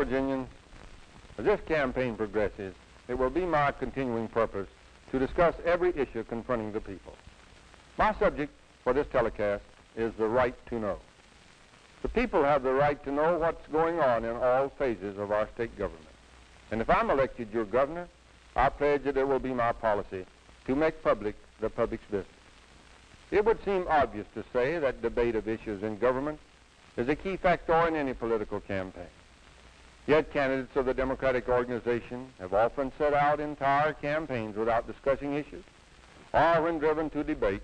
Virginians, as this campaign progresses, it will be my continuing purpose to discuss every issue confronting the people. My subject for this telecast is the right to know. The people have the right to know what's going on in all phases of our state government. And if I'm elected your governor, I pledge that it will be my policy to make public the public's business. It would seem obvious to say that debate of issues in government is a key factor in any political campaign. Yet candidates of the Democratic organization have often set out entire campaigns without discussing issues, or when driven to debate,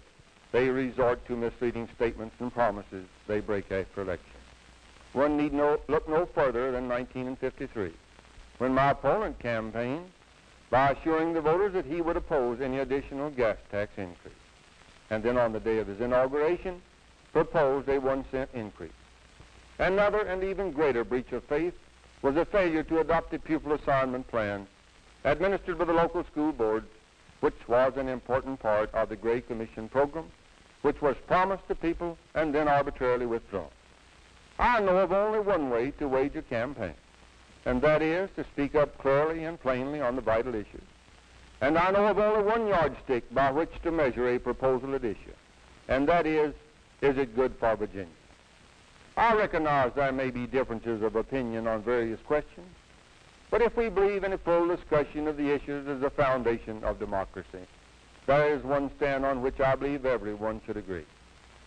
they resort to misleading statements and promises they break after election. One need no, look no further than 1953, when my opponent campaigned by assuring the voters that he would oppose any additional gas tax increase. And then on the day of his inauguration, proposed a one cent increase. Another and even greater breach of faith was a failure to adopt a pupil assignment plan administered by the local school boards, which was an important part of the Gray Commission program, which was promised to people and then arbitrarily withdrawn. I know of only one way to wage a campaign, and that is to speak up clearly and plainly on the vital issues. And I know of only one yardstick by which to measure a proposal at issue, and that is, is it good for Virginia? I recognize there may be differences of opinion on various questions, but if we believe in a full discussion of the issues as the foundation of democracy, there is one stand on which I believe everyone should agree.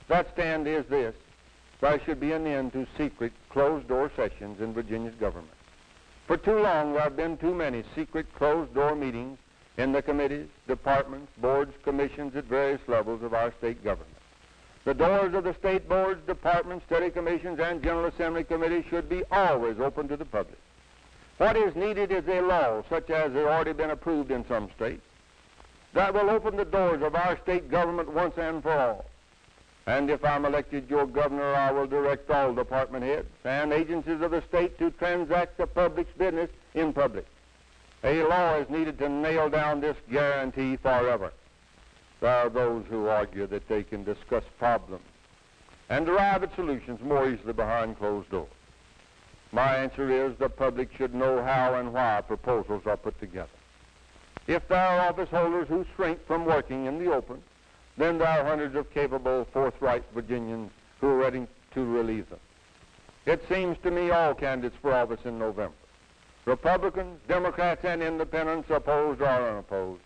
That stand is this. There should be an end to secret, closed-door sessions in Virginia's government. For too long, there have been too many secret, closed-door meetings in the committees, departments, boards, commissions at various levels of our state government. The doors of the state boards, departments, study commissions, and General Assembly committees should be always open to the public. What is needed is a law, such as has already been approved in some states, that will open the doors of our state government once and for all. And if I'm elected your governor, I will direct all department heads and agencies of the state to transact the public's business in public. A law is needed to nail down this guarantee forever. There are those who argue that they can discuss problems and arrive at solutions more easily behind closed doors. My answer is the public should know how and why proposals are put together. If there are office holders who shrink from working in the open, then there are hundreds of capable, forthright Virginians who are ready to relieve them. It seems to me all candidates for office in November, Republicans, Democrats, and Independents, opposed or unopposed,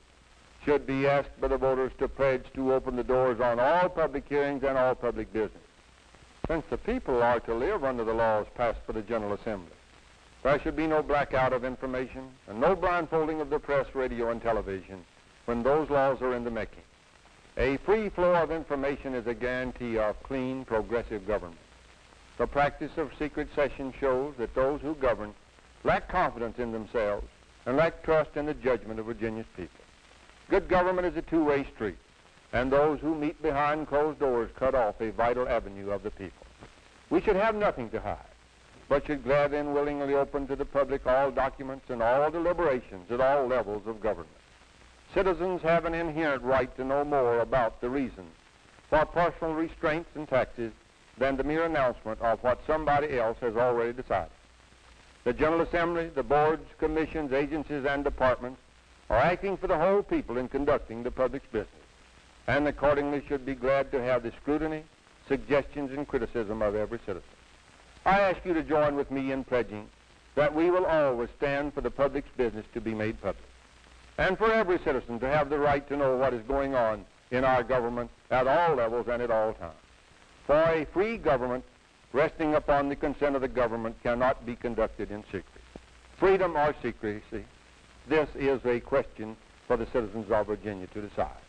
should be asked by the voters to pledge to open the doors on all public hearings and all public business. Since the people are to live under the laws passed by the General Assembly, there should be no blackout of information and no blindfolding of the press, radio, and television when those laws are in the making. A free flow of information is a guarantee of clean, progressive government. The practice of secret session shows that those who govern lack confidence in themselves and lack trust in the judgment of Virginia's people. Good government is a two-way street, and those who meet behind closed doors cut off a vital avenue of the people. We should have nothing to hide, but should gladly and willingly open to the public all documents and all deliberations at all levels of government. Citizens have an inherent right to know more about the reasons for personal restraints and taxes than the mere announcement of what somebody else has already decided. The General Assembly, the boards, commissions, agencies, and departments are acting for the whole people in conducting the public's business, and accordingly should be glad to have the scrutiny, suggestions, and criticism of every citizen. I ask you to join with me in pledging that we will always stand for the public's business to be made public, and for every citizen to have the right to know what is going on in our government at all levels and at all times. For a free government resting upon the consent of the government cannot be conducted in secret. Freedom or secrecy this is a question for the citizens of Virginia to decide.